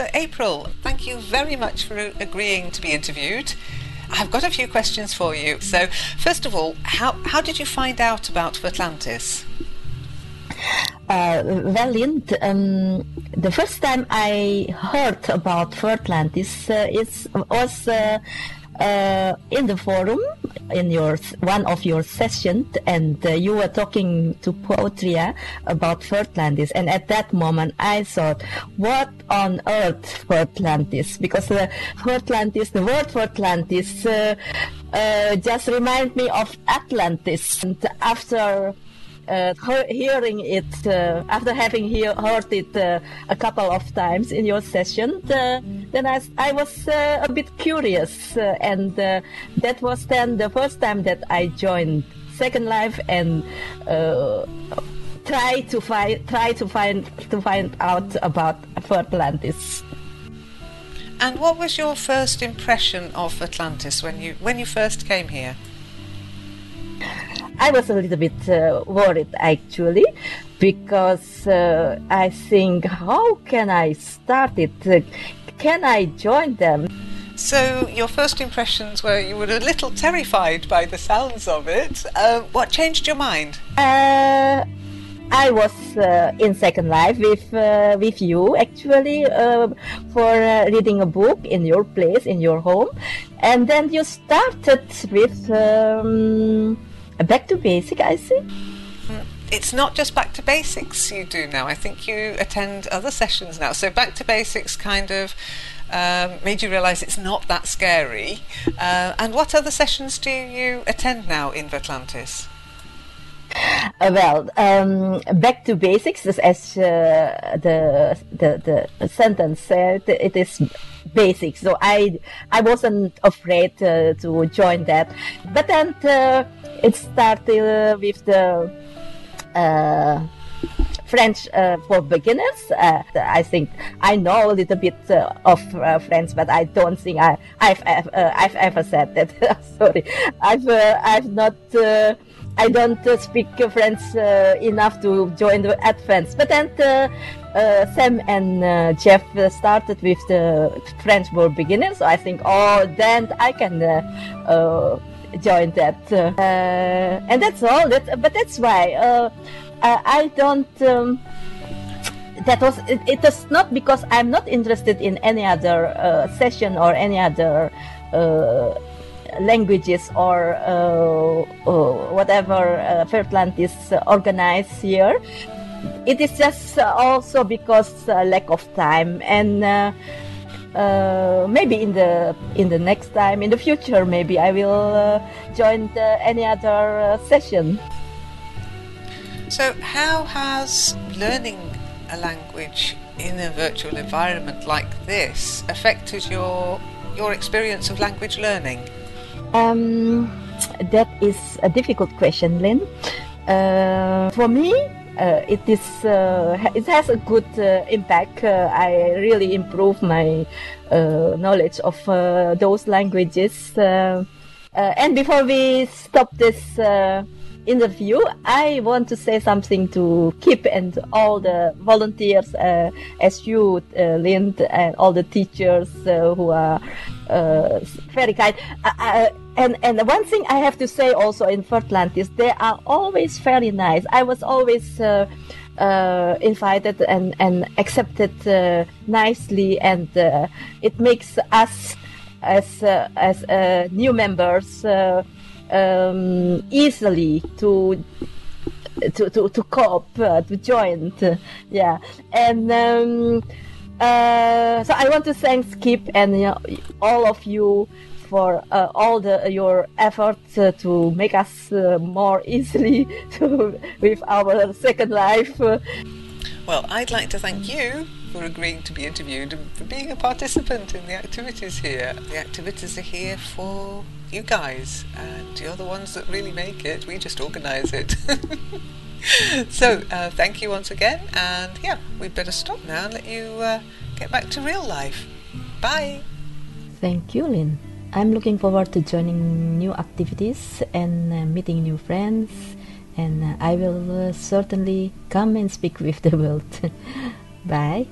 So, April, thank you very much for agreeing to be interviewed. I've got a few questions for you. So, first of all, how, how did you find out about Virtlantis? Uh, well, um, the first time I heard about Virtlantis uh, is, was uh, uh, in the forum in your one of your sessions, and uh, you were talking to Poetria about Virtlantis, and at that moment I thought, what on earth Virtlantis? Because the Virtlantis, the word Virtlantis, uh, uh, just remind me of Atlantis. And after uh, hearing it uh, after having hear, heard it uh, a couple of times in your session, uh, then I, I was uh, a bit curious, uh, and that was then the first time that I joined Second Life and try to find try to find to find out about Atlantis. And what was your first impression of Atlantis when you when you first came here? I was a little bit uh, worried actually because uh, I think, how can I start it? Uh, can I join them? So, your first impressions were you were a little terrified by the sounds of it. Uh, what changed your mind? Uh, I was uh, in Second Life with uh, with you actually uh, for uh, reading a book in your place in your home, and then you started with. Um, back to basic, I see. It's not just back to basics you do now. I think you attend other sessions now. So back to basics kind of um, made you realise it's not that scary. Uh, and what other sessions do you attend now in Virtlantis? Uh, well, um, back to basics, as uh, the, the the sentence said, it is basics. So I I wasn't afraid uh, to join that, but then uh, it started with the uh, French uh, for beginners. Uh, I think I know a little bit uh, of uh, French, but I don't think I, have uh, I've ever said that. Sorry, I've uh, I've not. I don't speak French enough to join the advance. But then Sam and Jeff started with the French for beginners. So I think, oh, then I can join that. Uh, and that's all. That, but that's why uh, I don't. Um, that was it, it was not because I'm not interested in any other uh, session or any other uh, languages or uh, uh, whatever uh, is organized here. It is just also because lack of time and uh, maybe in the in the next time in the future maybe I will uh, join the, any other uh, session. So, how has learning a language in a virtual environment like this affected your your experience of language learning? Um, that is a difficult question, Lynn. Uh, for me, it is uh, it has a good uh, impact. Uh, I really improve my uh, knowledge of uh, those languages. and before we stop this interview, I want to say something to Kip and all the volunteers, as you, Lind, and all the teachers who are very kind and and one thing I have to say also in Virtlantis, they are always very nice. I was always uh, uh, invited and and accepted uh, nicely, and uh, it makes us as uh, as uh, new members um, easily to. To, to, to cope, to join, yeah, and um, uh, so I want to thank Skip and you know, all of you for uh, all the your efforts uh, to make us uh, more easily to, with our second life. Well, I'd like to thank you for agreeing to be interviewed and for being a participant in the activities here. The activities are here for you guys, and you're the ones that really make it. We just organise it. so, uh, thank you once again, and yeah, we'd better stop now and let you uh, get back to real life. Bye. Thank you, Lynn. I'm looking forward to joining new activities and uh, meeting new friends, and uh, I will uh, certainly come and speak with the world. Bye.